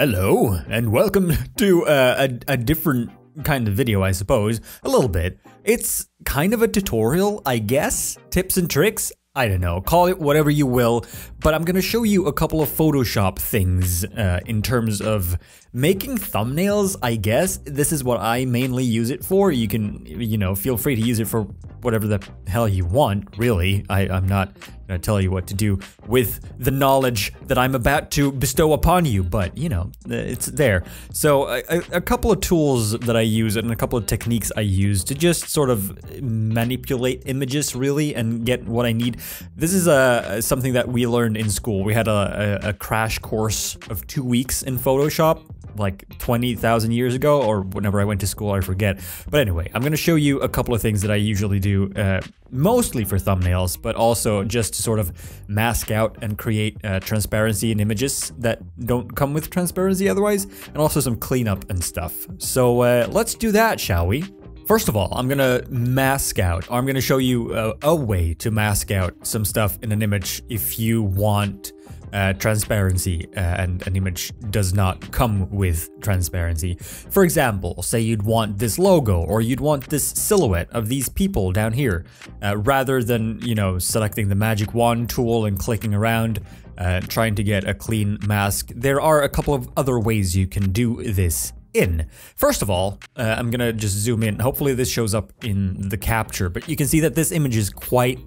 Hello, and welcome to uh, a, a different kind of video, I suppose. A little bit. It's kind of a tutorial, I guess. Tips and tricks. I don't know, call it whatever you will, but I'm gonna show you a couple of Photoshop things uh, in terms of making thumbnails, I guess. This is what I mainly use it for. You can, you know, feel free to use it for whatever the hell you want, really. I, I'm not gonna tell you what to do with the knowledge that I'm about to bestow upon you, but, you know, it's there. So, a, a couple of tools that I use and a couple of techniques I use to just sort of manipulate images, really, and get what I need. This is a, something that we learned in school. We had a, a, a crash course of two weeks in Photoshop like 20,000 years ago or whenever I went to school, I forget. But anyway, I'm going to show you a couple of things that I usually do, uh, mostly for thumbnails, but also just to sort of mask out and create uh, transparency in images that don't come with transparency otherwise, and also some cleanup and stuff. So uh, let's do that, shall we? First of all, I'm gonna mask out, I'm gonna show you a, a way to mask out some stuff in an image if you want uh, transparency uh, and an image does not come with transparency. For example, say you'd want this logo or you'd want this silhouette of these people down here, uh, rather than, you know, selecting the magic wand tool and clicking around, uh, trying to get a clean mask. There are a couple of other ways you can do this in. First of all, uh, I'm gonna just zoom in. Hopefully this shows up in the capture, but you can see that this image is quite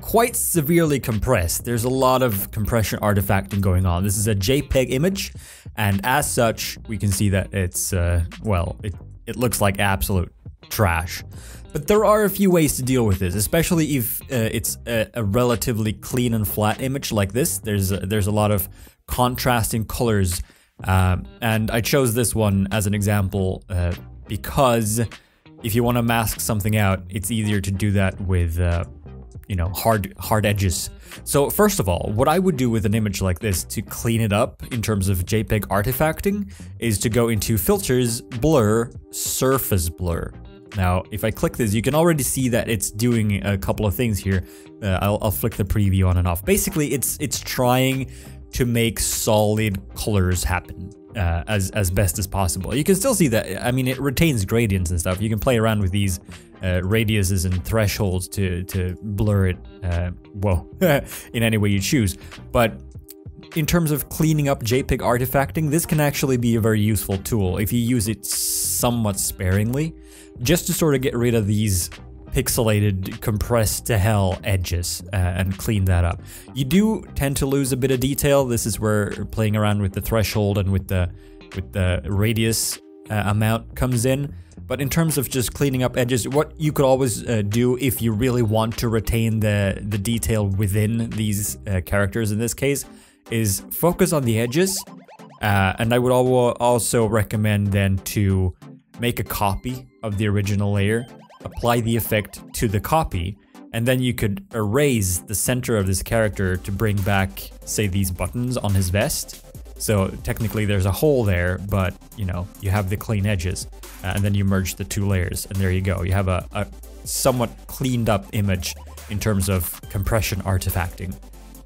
quite severely compressed. There's a lot of compression artifacting going on. This is a JPEG image, and as such, we can see that it's, uh, well, it, it looks like absolute trash. But there are a few ways to deal with this, especially if uh, it's a, a, relatively clean and flat image like this. There's a, there's a lot of contrasting colors, um, and I chose this one as an example uh, because if you want to mask something out, it's easier to do that with uh, you know, hard hard edges. So first of all, what I would do with an image like this to clean it up in terms of JPEG artifacting is to go into filters, blur, surface blur. Now, if I click this, you can already see that it's doing a couple of things here. Uh, I'll, I'll flick the preview on and off. Basically, it's it's trying to make solid colors happen uh, as as best as possible. You can still see that. I mean, it retains gradients and stuff. You can play around with these uh, radiuses and thresholds to to blur it, uh, well, in any way you choose. But in terms of cleaning up JPEG artifacting, this can actually be a very useful tool if you use it somewhat sparingly, just to sort of get rid of these pixelated, compressed to hell edges uh, and clean that up. You do tend to lose a bit of detail. This is where playing around with the threshold and with the with the radius uh, amount comes in. But in terms of just cleaning up edges, what you could always uh, do if you really want to retain the, the detail within these uh, characters in this case is focus on the edges. Uh, and I would also recommend then to make a copy of the original layer, apply the effect to the copy, and then you could erase the center of this character to bring back, say, these buttons on his vest. So technically there's a hole there, but you know, you have the clean edges and then you merge the two layers and there you go. You have a, a somewhat cleaned up image in terms of compression artifacting.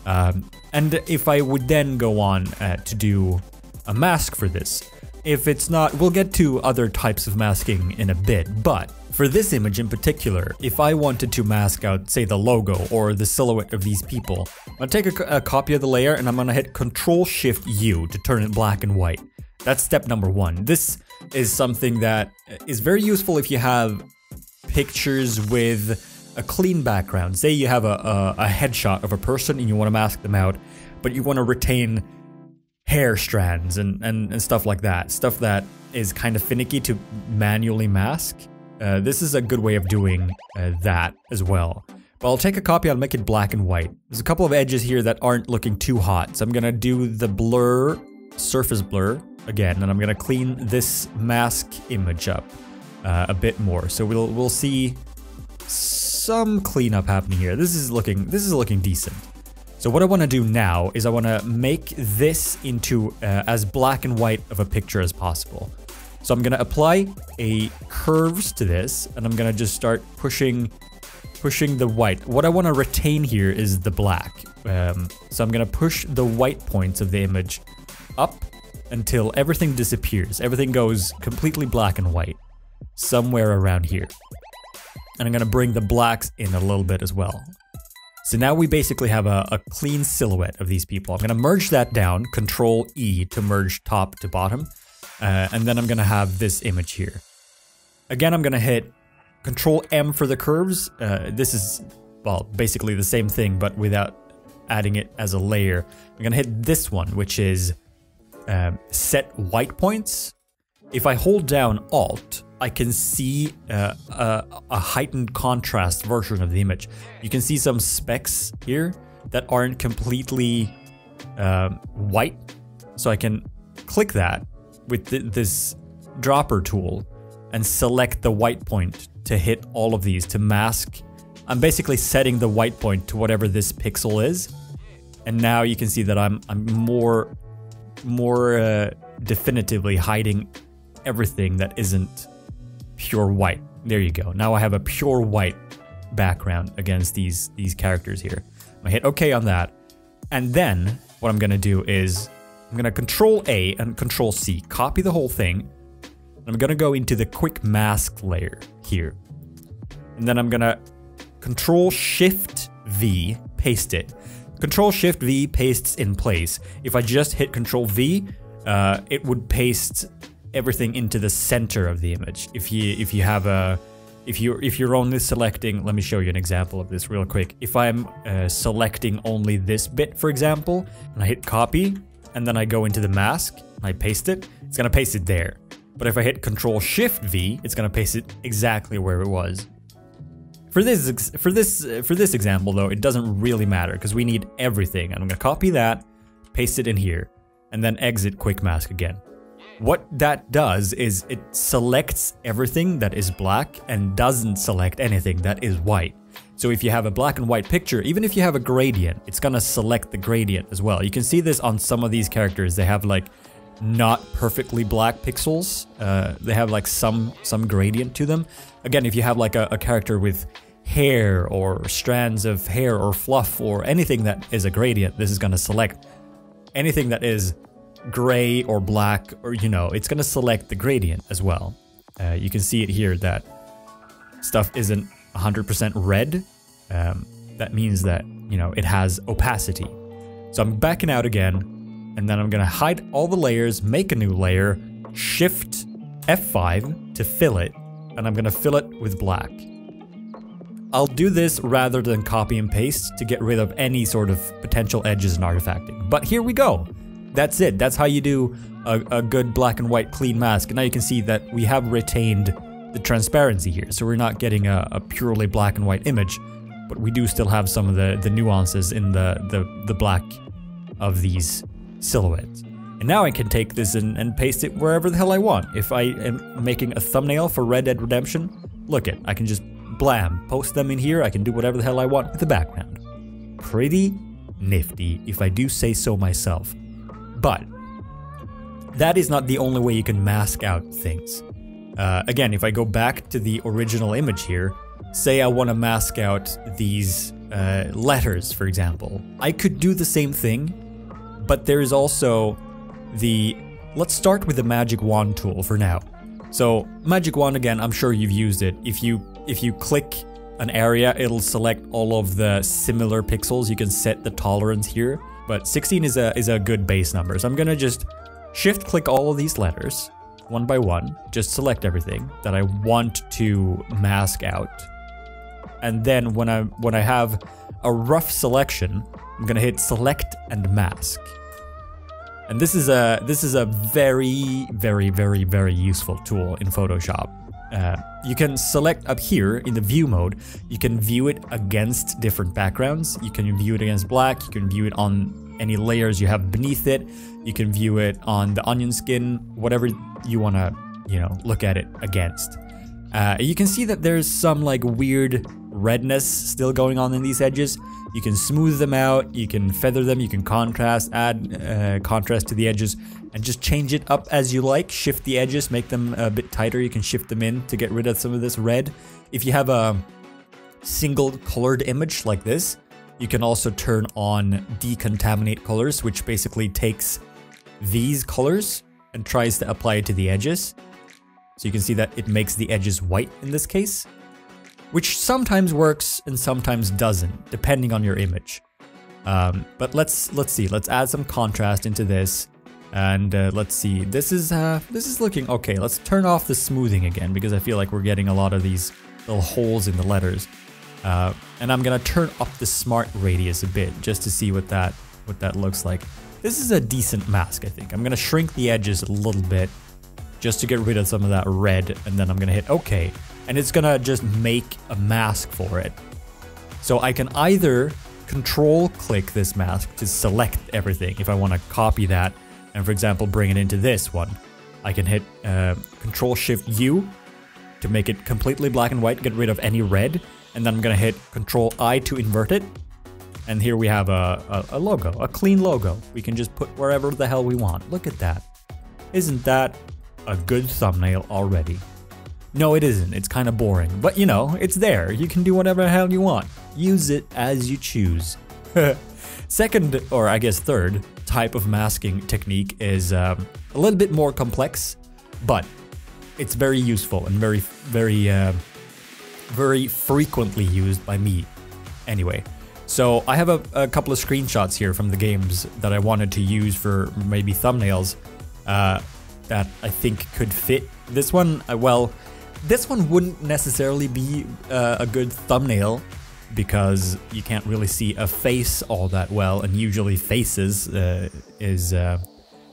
Um, and if I would then go on uh, to do a mask for this, if it's not, we'll get to other types of masking in a bit, but for this image in particular, if I wanted to mask out, say, the logo or the silhouette of these people, I'm gonna take a, a copy of the layer and I'm gonna hit Control Shift U to turn it black and white. That's step number one. This is something that is very useful if you have pictures with a clean background. Say you have a, a, a headshot of a person and you want to mask them out, but you want to retain hair strands and, and, and stuff like that. Stuff that is kind of finicky to manually mask. Uh, this is a good way of doing uh, that as well. But I'll take a copy, I'll make it black and white. There's a couple of edges here that aren't looking too hot, so I'm gonna do the blur, surface blur, again, and I'm gonna clean this mask image up uh, a bit more. So we'll we'll see some cleanup happening here. This is looking this is looking decent. So what I want to do now is I want to make this into uh, as black and white of a picture as possible. So I'm gonna apply a curves to this and I'm gonna just start pushing pushing the white. What I wanna retain here is the black. Um, so I'm gonna push the white points of the image up until everything disappears. Everything goes completely black and white. Somewhere around here. And I'm gonna bring the blacks in a little bit as well. So now we basically have a, a clean silhouette of these people. I'm gonna merge that down, Control E to merge top to bottom. Uh, and then I'm gonna have this image here. Again, I'm gonna hit Control M for the curves. Uh, this is, well, basically the same thing, but without adding it as a layer. I'm gonna hit this one, which is um, set white points. If I hold down Alt, I can see uh, a, a, heightened contrast version of the image. You can see some specks here that aren't completely um, white. So I can click that with th this dropper tool and select the white point to hit all of these to mask. I'm basically setting the white point to whatever this pixel is. And now you can see that I'm I'm more more uh, definitively hiding everything that isn't pure white. There you go. Now I have a pure white background against these these characters here. I hit OK on that. And then what I'm gonna do is I'm gonna control A and control C, copy the whole thing. I'm gonna go into the quick mask layer here. And then I'm gonna control shift V, paste it. Control Shift V pastes in place. If I just hit Control V, uh, it would paste everything into the center of the image. If you if you have a if you if you're only selecting, let me show you an example of this real quick. If I'm uh, selecting only this bit, for example, and I hit copy, and then I go into the mask, and I paste it, it's gonna paste it there. But if I hit Control Shift V, it's gonna paste it exactly where it was. For this for this for this example though, it doesn't really matter because we need everything. And I'm gonna copy that, paste it in here, and then exit quick mask again. What that does is it selects everything that is black and doesn't select anything that is white. So if you have a black and white picture, even if you have a gradient, it's gonna select the gradient as well. You can see this on some of these characters. They have like not perfectly black pixels. Uh, they have like some some gradient to them. Again, if you have like a, a character with hair or strands of hair or fluff or anything that is a gradient, this is going to select anything that is gray or black or, you know, it's going to select the gradient as well. Uh, you can see it here that stuff isn't 100% red. Um, that means that, you know, it has opacity. So I'm backing out again, and then I'm going to hide all the layers, make a new layer, shift F5 to fill it, and I'm going to fill it with black. I'll do this rather than copy and paste to get rid of any sort of potential edges and artifacting. But here we go. That's it. That's how you do a, a good black and white clean mask. And now you can see that we have retained the transparency here. So we're not getting a, a purely black and white image, but we do still have some of the, the nuances in the, the, the black of these silhouettes. And now I can take this and, and paste it wherever the hell I want. If I am making a thumbnail for Red Dead Redemption, look it, I can just blam, post them in here, I can do whatever the hell I want with the background. Pretty nifty, if I do say so myself. But, that is not the only way you can mask out things. Uh, again, if I go back to the original image here, say I want to mask out these uh, letters, for example, I could do the same thing, but there is also the... Let's start with the magic wand tool for now. So magic wand again, I'm sure you've used it. If you if you click an area, it'll select all of the similar pixels. You can set the tolerance here, but 16 is a is a good base number. So I'm gonna just shift click all of these letters one by one, just select everything that I want to mask out. And then when I when I have a rough selection, I'm gonna hit select and mask. And this is a this is a very very very very useful tool in Photoshop. Uh, you can select up here in the view mode, you can view it against different backgrounds. You can view it against black, you can view it on any layers you have beneath it. You can view it on the onion skin, whatever you want to, you know, look at it against. Uh, you can see that there's some like weird redness still going on in these edges. You can smooth them out, you can feather them, you can contrast, add uh, contrast to the edges, and just change it up as you like. Shift the edges, make them a bit tighter. You can shift them in to get rid of some of this red. If you have a single colored image like this, you can also turn on decontaminate colors, which basically takes these colors and tries to apply it to the edges. So you can see that it makes the edges white in this case, which sometimes works and sometimes doesn't, depending on your image. Um, but let's let's see. Let's add some contrast into this, and uh, let's see. This is uh, this is looking okay. Let's turn off the smoothing again because I feel like we're getting a lot of these little holes in the letters. Uh, and I'm gonna turn up the smart radius a bit just to see what that what that looks like. This is a decent mask, I think. I'm gonna shrink the edges a little bit just to get rid of some of that red, and then I'm gonna hit OK. And it's gonna just make a mask for it. So I can either control click this mask to select everything if I want to copy that and for example bring it into this one. I can hit uh, control shift U to make it completely black and white, get rid of any red, and then I'm gonna hit control I to invert it. And here we have a, a, a logo, a clean logo. We can just put wherever the hell we want. Look at that. Isn't that a good thumbnail already? No, it isn't. It's kind of boring. But you know, it's there. You can do whatever the hell you want. Use it as you choose. Second, or I guess third, type of masking technique is um, a little bit more complex, but it's very useful and very, very, uh, very frequently used by me. Anyway, so I have a, a, couple of screenshots here from the games that I wanted to use for maybe thumbnails uh, that I think could fit this one. Uh, well, this one wouldn't necessarily be uh, a good thumbnail because you can't really see a face all that well, and usually faces uh, is uh,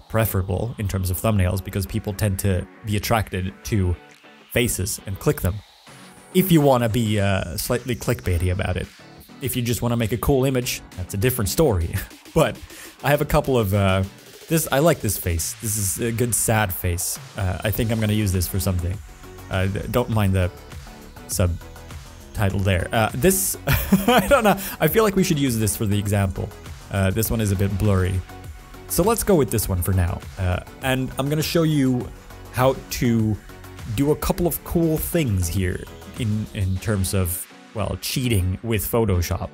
preferable in terms of thumbnails because people tend to be attracted to faces and click them. If you want to be uh, slightly clickbaity about it. If you just want to make a cool image, that's a different story. but I have a couple of uh, this. I like this face. This is a good sad face. Uh, I think I'm gonna use this for something. Uh, don't mind the subtitle there. Uh, this, I don't know. I feel like we should use this for the example. Uh, this one is a bit blurry. So let's go with this one for now. Uh, and I'm gonna show you how to do a couple of cool things here in, in terms of, well, cheating with Photoshop.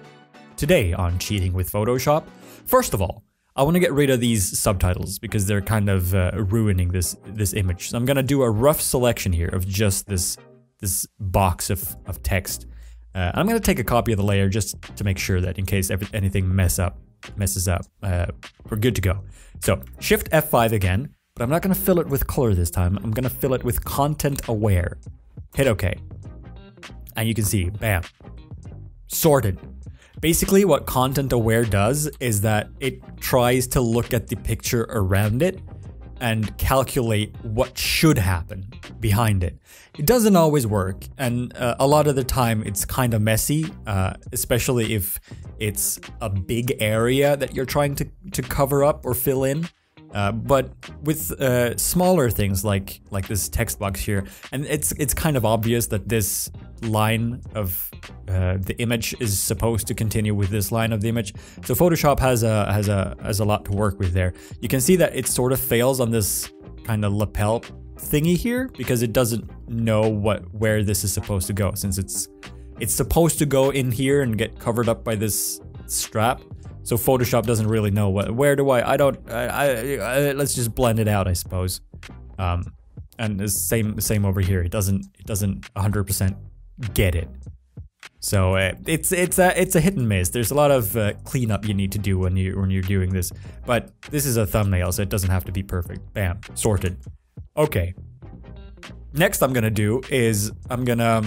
Today on Cheating with Photoshop, first of all, I want to get rid of these subtitles because they're kind of uh, ruining this this image. So I'm gonna do a rough selection here of just this this box of, of text. Uh, I'm gonna take a copy of the layer just to make sure that in case every, anything mess up messes up, uh, we're good to go. So Shift F5 again, but I'm not gonna fill it with color this time. I'm gonna fill it with content aware. Hit OK, and you can see, bam, sorted. Basically, what content aware does is that it tries to look at the picture around it and calculate what should happen behind it. It doesn't always work, and uh, a lot of the time it's kind of messy, uh, especially if it's a big area that you're trying to, to cover up or fill in. Uh, but with uh, smaller things like like this text box here, and it's it's kind of obvious that this line of uh, the image is supposed to continue with this line of the image. So Photoshop has a has a has a lot to work with there. You can see that it sort of fails on this kind of lapel thingy here because it doesn't know what where this is supposed to go since it's it's supposed to go in here and get covered up by this strap so Photoshop doesn't really know what, where do I, I don't, I, I, I let's just blend it out, I suppose. Um, and the same, same over here. It doesn't, it doesn't 100% get it. So uh, it's it's a it's a hit and miss. There's a lot of uh, cleanup you need to do when you when you're doing this. But this is a thumbnail, so it doesn't have to be perfect. Bam, sorted. Okay. Next, I'm gonna do is I'm gonna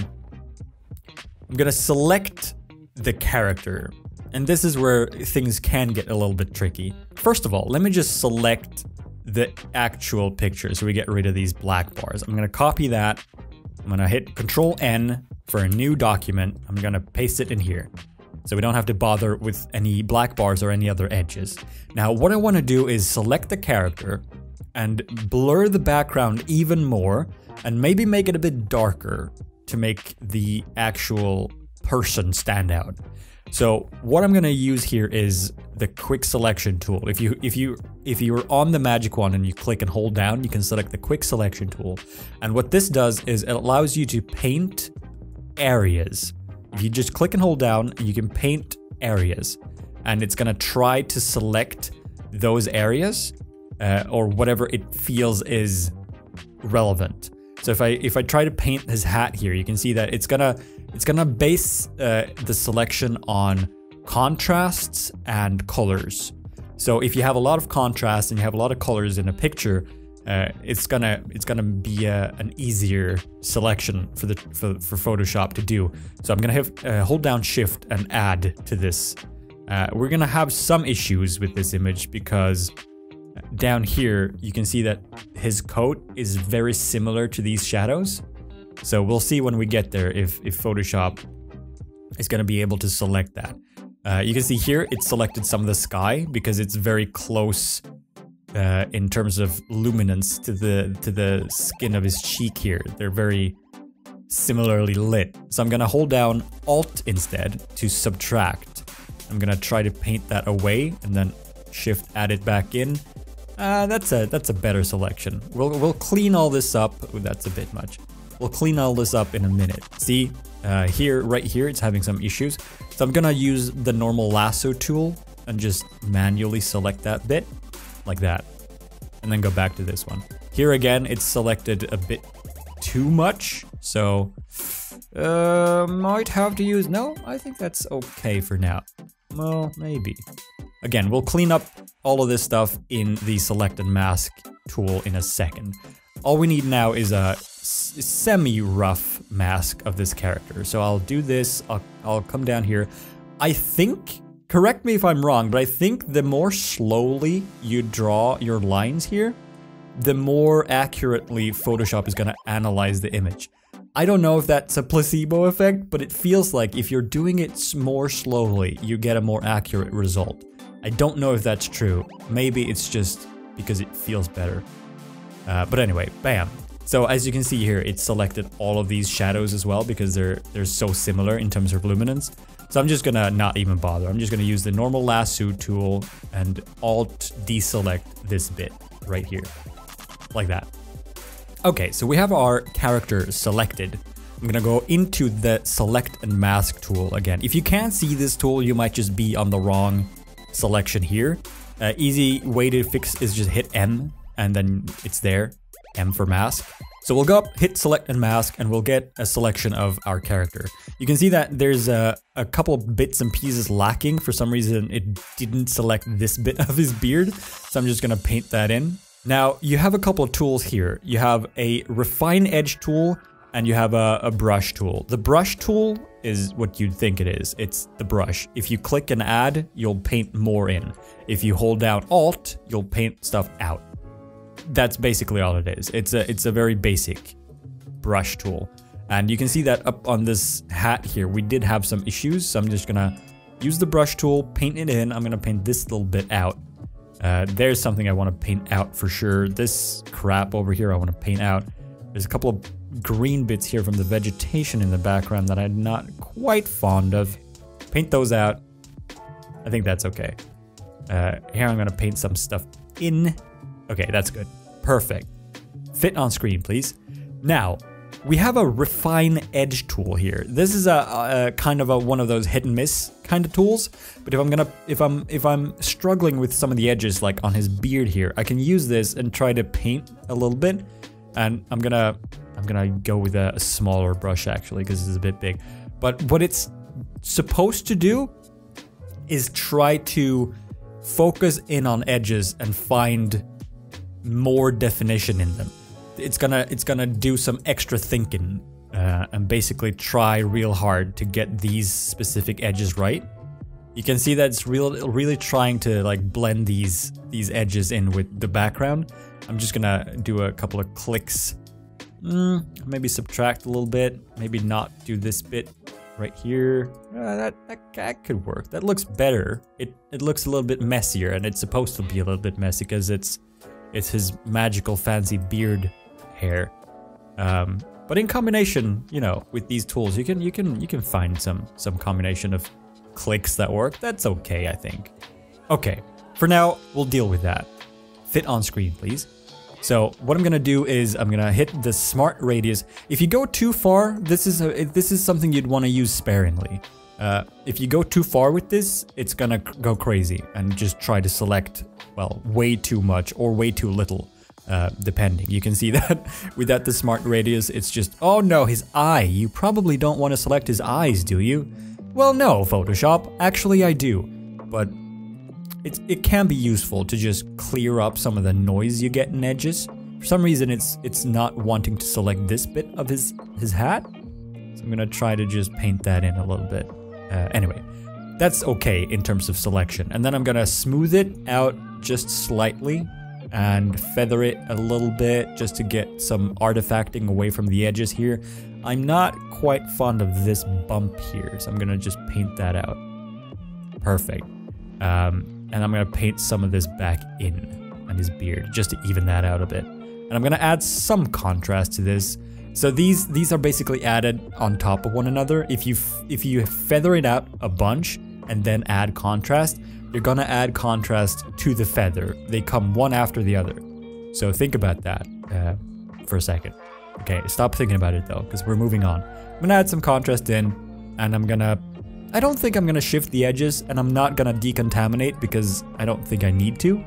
I'm gonna select the character and this is where things can get a little bit tricky. First of all, let me just select the actual picture so we get rid of these black bars. I'm gonna copy that. I'm gonna hit Control N for a new document. I'm gonna paste it in here. So we don't have to bother with any black bars or any other edges. Now what I wanna do is select the character and blur the background even more and maybe make it a bit darker to make the actual person stand out. So what I'm going to use here is the quick selection tool. If you if you if you're on the magic wand and you click and hold down, you can select the quick selection tool. And what this does is it allows you to paint areas. If you just click and hold down, you can paint areas. And it's going to try to select those areas uh, or whatever it feels is relevant. So if I if I try to paint his hat here, you can see that it's gonna it's gonna base uh, the selection on contrasts and colors. So if you have a lot of contrast and you have a lot of colors in a picture, uh, it's gonna it's gonna be a, an easier selection for the for, for Photoshop to do. So I'm gonna have uh, hold down Shift and add to this. Uh, we're gonna have some issues with this image because down here you can see that his coat is very similar to these shadows. So we'll see when we get there if if Photoshop is gonna be able to select that. Uh, you can see here it selected some of the sky because it's very close uh, in terms of luminance to the to the skin of his cheek here. They're very similarly lit. So I'm gonna hold down Alt instead to subtract. I'm gonna try to paint that away and then Shift add it back in. Uh, that's a that's a better selection. We'll we'll clean all this up. Ooh, that's a bit much. We'll clean all this up in a minute. See, uh, here, right here, it's having some issues. So I'm gonna use the normal lasso tool and just manually select that bit, like that. And then go back to this one. Here again, it's selected a bit too much, so uh, might have to use, no, I think that's okay for now. Well, maybe. Again, we'll clean up all of this stuff in the select and mask tool in a second. All we need now is a semi-rough mask of this character. So I'll do this, I'll, I'll come down here. I think, correct me if I'm wrong, but I think the more slowly you draw your lines here, the more accurately Photoshop is gonna analyze the image. I don't know if that's a placebo effect, but it feels like if you're doing it more slowly, you get a more accurate result. I don't know if that's true. Maybe it's just because it feels better. Uh, but anyway, bam. So as you can see here, it selected all of these shadows as well because they're they're so similar in terms of luminance. So I'm just gonna not even bother. I'm just gonna use the normal lasso tool and alt deselect this bit right here, like that. Okay, so we have our character selected. I'm gonna go into the select and mask tool again. If you can't see this tool, you might just be on the wrong selection here. Uh, easy way to fix is just hit M and then it's there, M for mask. So we'll go up, hit select and mask, and we'll get a selection of our character. You can see that there's a, a couple bits and pieces lacking. For some reason, it didn't select this bit of his beard. So I'm just gonna paint that in. Now, you have a couple of tools here. You have a refine edge tool and you have a, a, brush tool. The brush tool is what you'd think it is. It's the brush. If you click and add, you'll paint more in. If you hold down Alt, you'll paint stuff out. That's basically all it is. It's a, it's a very basic brush tool. And you can see that up on this hat here, we did have some issues. So I'm just gonna use the brush tool, paint it in. I'm gonna paint this little bit out. Uh, there's something I want to paint out for sure. This crap over here I want to paint out. There's a couple of green bits here from the vegetation in the background that I'm not quite fond of. Paint those out. I think that's okay. Uh, here I'm to paint some stuff in. Okay, that's good. Perfect. Fit on screen, please. Now, we have a refine edge tool here. This is a, a, kind of a one of those hit and miss kind of tools. But if I'm gonna if I'm if I'm struggling with some of the edges like on his beard here, I can use this and try to paint a little bit. And I'm gonna I'm gonna go with a, a smaller brush actually because is a bit big. But what it's supposed to do is try to focus in on edges and find more definition in them it's gonna it's gonna do some extra thinking uh, and basically try real hard to get these specific edges right. You can see that it's real, really trying to like blend these these edges in with the background. I'm just gonna do a couple of clicks. Mm, maybe subtract a little bit. Maybe not do this bit right here. Uh, that, that, that could work. That looks better. It it looks a little bit messier, and it's supposed to be a little bit messy because it's it's his magical fancy beard hair. Um, but in combination, you know, with these tools, you can you can you can find some some combination of clicks that work. That's okay, I think. Okay, for now, we'll deal with that. Fit on screen, please. So what I'm gonna do is I'm gonna hit the smart radius. If you go too far, this is a, this is something you'd want to use sparingly. Uh, if you go too far with this, it's gonna go crazy and just try to select, well, way too much or way too little, uh, depending. You can see that without the smart radius, it's just, oh no, his eye. You probably don't want to select his eyes, do you? Well, no, Photoshop. Actually, I do. But it, it can be useful to just clear up some of the noise you get in edges. For some reason, it's it's not wanting to select this bit of his, his hat. So I'm gonna try to just paint that in a little bit. Uh, anyway, that's okay in terms of selection. And then I'm gonna smooth it out just slightly and feather it a little bit just to get some artifacting away from the edges here. I'm not quite fond of this bump here, so I'm gonna just paint that out. Perfect. Um, and I'm gonna paint some of this back in on his beard just to even that out a bit. And I'm gonna add some contrast to this. So these these are basically added on top of one another. If you if you feather it out a bunch and then add contrast, you're gonna add contrast to the feather. They come one after the other. So think about that uh, for a second. Okay, stop thinking about it though, because we're moving on. I'm gonna add some contrast in, and I'm gonna... I don't think I'm gonna shift the edges, and I'm not gonna decontaminate because I don't think I need to.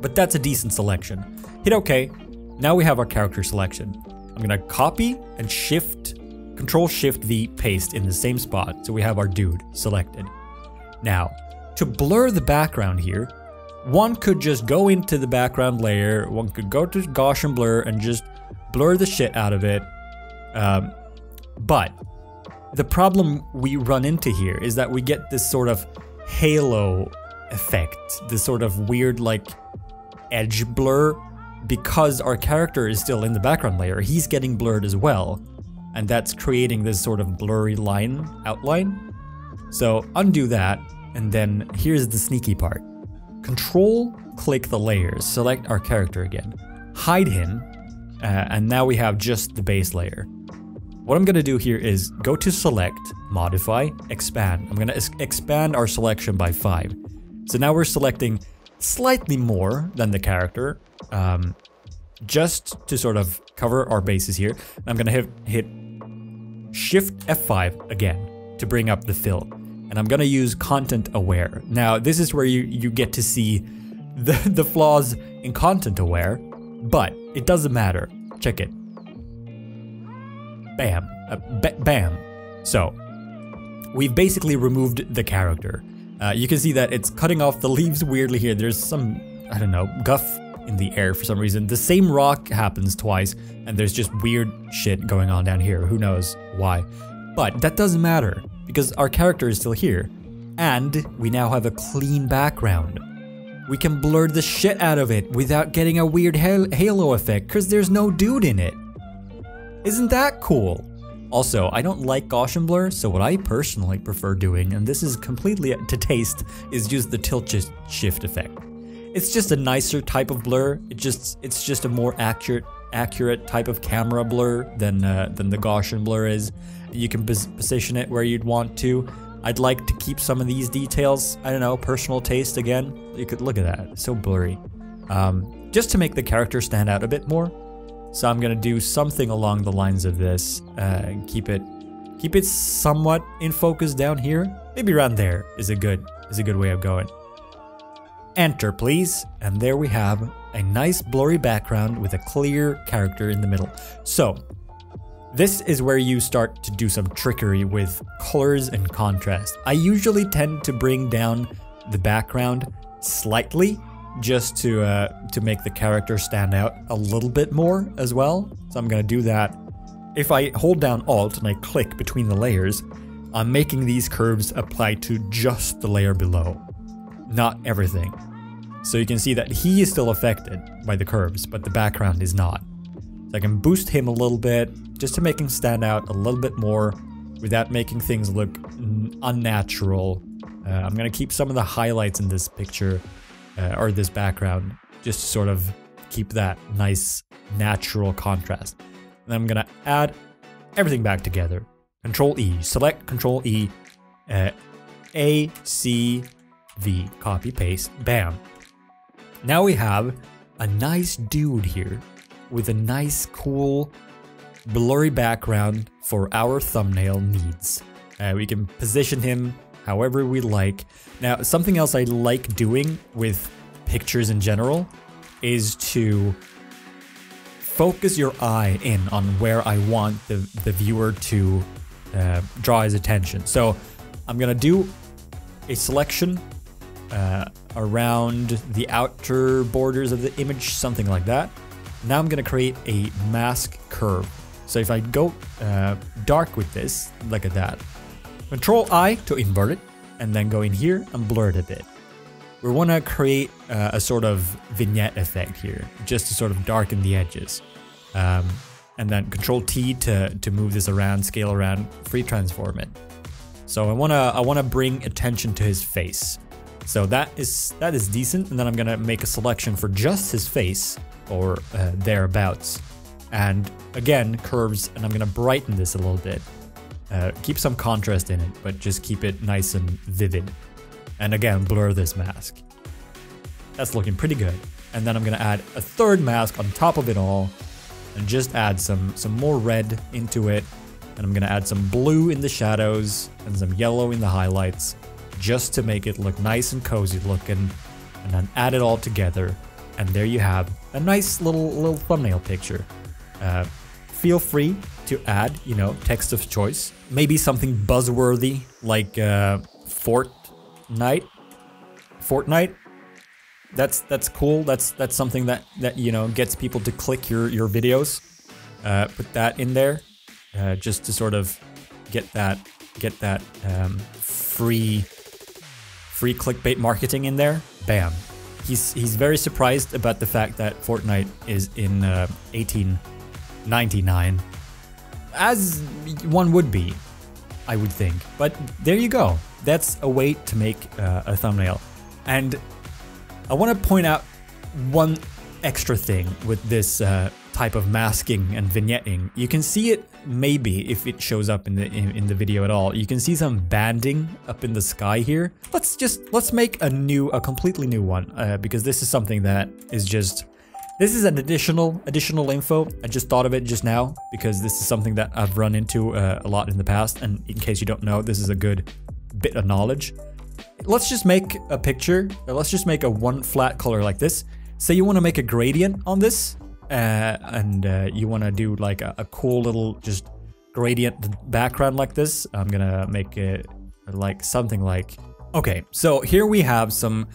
But that's a decent selection. Hit OK. Now we have our character selection. I'm gonna copy and shift, Control Shift V paste in the same spot, so we have our dude selected. Now, to blur the background here, one could just go into the background layer, one could go to Gaussian blur and just blur the shit out of it. Um, but the problem we run into here is that we get this sort of halo effect, this sort of weird like edge blur because our character is still in the background layer. He's getting blurred as well. And that's creating this sort of blurry line outline. So undo that and then here's the sneaky part. Control click the layers, select our character again, hide him, uh, and now we have just the base layer. What I'm gonna do here is go to select, modify, expand. I'm gonna expand our selection by five. So now we're selecting slightly more than the character, um, just to sort of cover our bases here. I'm gonna hit, hit Shift F5 again to bring up the fill. And I'm gonna use content aware. Now, this is where you, you get to see the, the flaws in content aware, but it doesn't matter. Check it. Bam. Uh, bam. So, we've basically removed the character. Uh, you can see that it's cutting off the leaves weirdly here. There's some, I don't know, guff in the air for some reason. The same rock happens twice, and there's just weird shit going on down here. Who knows why. But that doesn't matter, because our character is still here. And we now have a clean background. We can blur the shit out of it without getting a weird halo effect because there's no dude in it. Isn't that cool? Also, I don't like Gaussian blur, so what I personally prefer doing, and this is completely to taste, is use the tilt shift effect. It's just a nicer type of blur. It just it's just a more accurate accurate type of camera blur than uh, than the Gaussian blur is. You can position it where you'd want to. I'd like to keep some of these details. I don't know, personal taste again. You could look at that, it's so blurry. Um, just to make the character stand out a bit more. So I'm gonna do something along the lines of this. Uh, keep it, keep it somewhat in focus down here. Maybe around there is a good is a good way of going. Enter, please. And there we have a nice blurry background with a clear character in the middle. So this is where you start to do some trickery with colors and contrast. I usually tend to bring down the background slightly just to uh, to make the character stand out a little bit more as well. So I'm gonna do that. If I hold down Alt and I click between the layers, I'm making these curves apply to just the layer below, not everything. So you can see that he is still affected by the curves, but the background is not. So I can boost him a little bit, just to make him stand out a little bit more without making things look unnatural. Uh, I'm gonna keep some of the highlights in this picture, uh, or this background, just to sort of keep that nice natural contrast. And I'm gonna add everything back together. Control E, select Control E, uh, A, C, V, copy, paste, bam. Now we have a nice dude here with a nice, cool, blurry background for our thumbnail needs. Uh, we can position him however we like. Now, something else I like doing with pictures in general is to focus your eye in on where I want the, the viewer to uh, draw his attention. So I'm gonna do a selection uh, around the outer borders of the image, something like that. Now I'm gonna create a mask curve. So if I go uh, dark with this, look at that. Control I to invert it, and then go in here and blur it a bit. We want to create uh, a sort of vignette effect here, just to sort of darken the edges. Um, and then Control T to, to move this around, scale around, free transform it. So I wanna I wanna bring attention to his face. So that is that is decent, and then I'm gonna make a selection for just his face or uh, thereabouts. And again, curves, and I'm gonna brighten this a little bit. Uh, keep some contrast in it, but just keep it nice and vivid. And again, blur this mask. That's looking pretty good. And then I'm gonna add a third mask on top of it all, and just add some some more red into it. And I'm gonna add some blue in the shadows and some yellow in the highlights, just to make it look nice and cozy looking. And then add it all together, and there you have a nice little little thumbnail picture. Uh, feel free to add, you know, text of choice. Maybe something buzzworthy like uh, Fortnite. Fortnite. That's that's cool. That's that's something that that you know gets people to click your your videos. Uh, put that in there, uh, just to sort of get that get that um, free free clickbait marketing in there. Bam. He's he's very surprised about the fact that Fortnite is in uh, 1899, as one would be, I would think. But there you go. That's a way to make uh, a thumbnail. And I want to point out one extra thing with this uh, type of masking and vignetting. You can see it maybe if it shows up in the in, in, the video at all. You can see some banding up in the sky here. Let's just let's make a new a completely new one uh, because this is something that is just this is an additional additional info. I just thought of it just now because this is something that I've run into uh, a lot in the past and in case you don't know, this is a good bit of knowledge. Let's just make a picture. Let's just make a one flat color like this. Say you want to make a gradient on this uh, and uh, you want to do like a, a, cool little just gradient background like this. I'm gonna make it like something like... Okay, so here we have some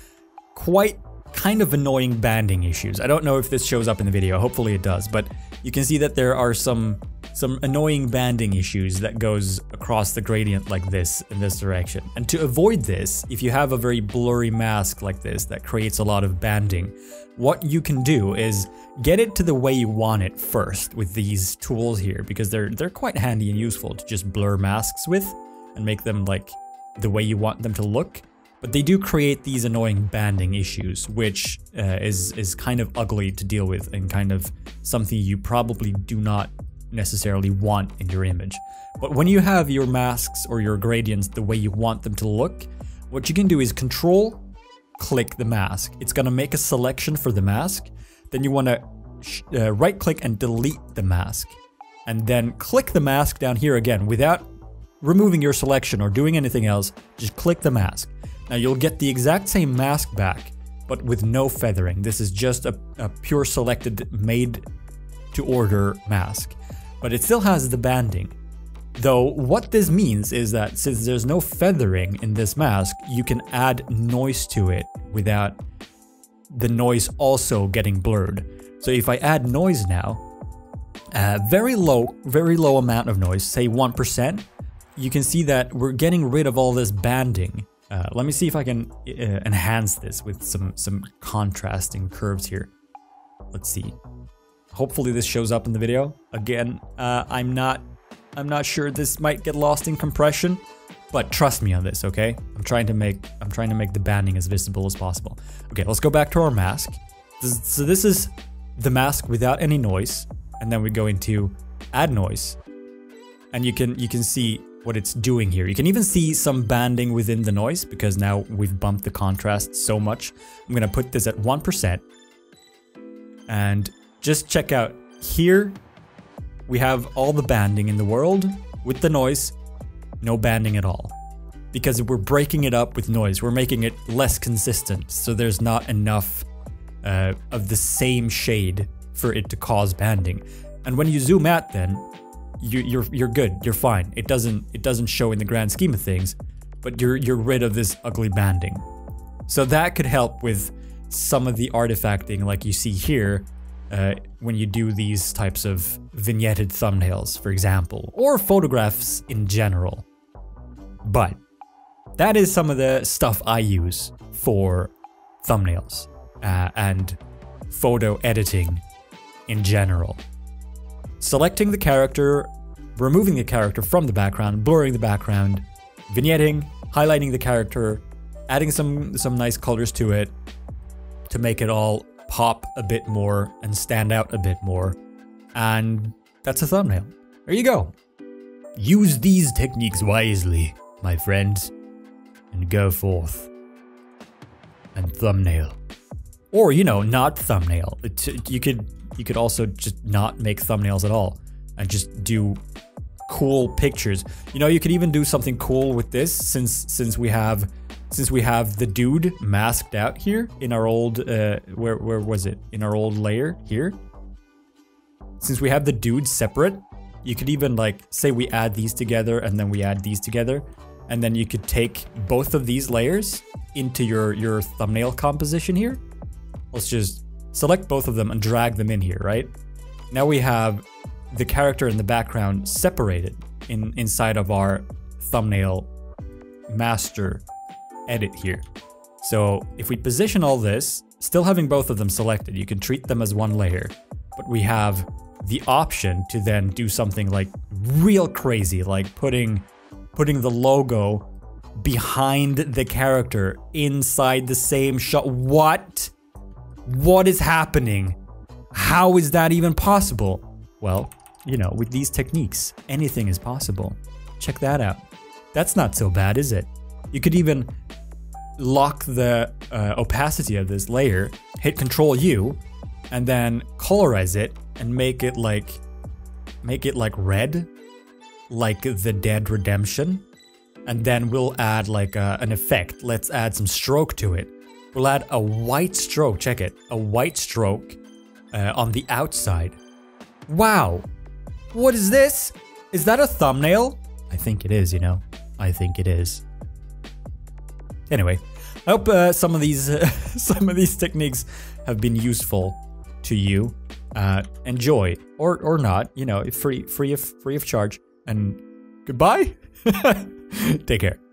quite kind of annoying banding issues. I don't know if this shows up in the video, hopefully it does, but you can see that there are some some annoying banding issues that goes across the gradient like this in this direction. And to avoid this, if you have a very blurry mask like this that creates a lot of banding, what you can do is get it to the way you want it first with these tools here because they're they're quite handy and useful to just blur masks with and make them like the way you want them to look. But they do create these annoying banding issues, which uh, is is kind of ugly to deal with and kind of something you probably do not necessarily want in your image. But when you have your masks or your gradients the way you want them to look, what you can do is control click the mask. It's gonna make a selection for the mask. Then you wanna uh, right click and delete the mask. And then click the mask down here again without removing your selection or doing anything else, just click the mask. Now you'll get the exact same mask back, but with no feathering. This is just a, a pure selected made to order mask but it still has the banding. Though what this means is that since there's no feathering in this mask, you can add noise to it without the noise also getting blurred. So if I add noise now, uh, very low, very low amount of noise, say 1%, you can see that we're getting rid of all this banding. Uh, let me see if I can uh, enhance this with some, some contrasting curves here. Let's see. Hopefully this shows up in the video. Again, uh, I'm not I'm not sure this might get lost in compression, but trust me on this, okay? I'm trying to make I'm trying to make the banding as visible as possible. Okay, let's go back to our mask. This, so this is the mask without any noise, and then we go into add noise. And you can you can see what it's doing here. You can even see some banding within the noise because now we've bumped the contrast so much. I'm gonna put this at 1% and just check out here we have all the banding in the world with the noise no banding at all. Because we're breaking it up with noise, we're making it less consistent, so there's not enough uh, of the same shade for it to cause banding. And when you zoom out, then you, you're you're good, you're fine. It doesn't it doesn't show in the grand scheme of things, but you're you're rid of this ugly banding. So that could help with some of the artifacting, like you see here, uh, when you do these types of vignetted thumbnails, for example, or photographs in general. But that is some of the stuff I use for thumbnails uh, and photo editing in general. Selecting the character, removing the character from the background, blurring the background, vignetting, highlighting the character, adding some some nice colors to it to make it all pop a bit more and stand out a bit more. And that's a thumbnail. There you go. Use these techniques wisely, my friends, and go forth. And thumbnail. Or, you know, not thumbnail. It, you could you could also just not make thumbnails at all and just do cool pictures. You know, you could even do something cool with this since since we have since we have the dude masked out here in our old uh where where was it? In our old layer here. Since we have the dude separate, you could even like say we add these together and then we add these together and then you could take both of these layers into your your thumbnail composition here. Let's just select both of them and drag them in here, right? Now we have the character in the background separated in inside of our thumbnail master edit here. So if we position all this, still having both of them selected, you can treat them as one layer, but we have the option to then do something like real crazy, like putting putting the logo behind the character inside the same shot. What? What is happening? How is that even possible? Well, you know, with these techniques, anything is possible. Check that out. That's not so bad, is it? You could even lock the uh, opacity of this layer, hit Control U, and then colorize it and make it like make it like red, like the Dead Redemption. And then we'll add like a, an effect. Let's add some stroke to it. We'll add a white stroke. Check it, a white stroke uh, on the outside. Wow, what is this? Is that a thumbnail? I think it is. You know, I think it is. Anyway, I hope uh, some of these uh, some of these techniques have been useful to you. Uh, enjoy or or not, you know, free free of free of charge. And goodbye. Take care.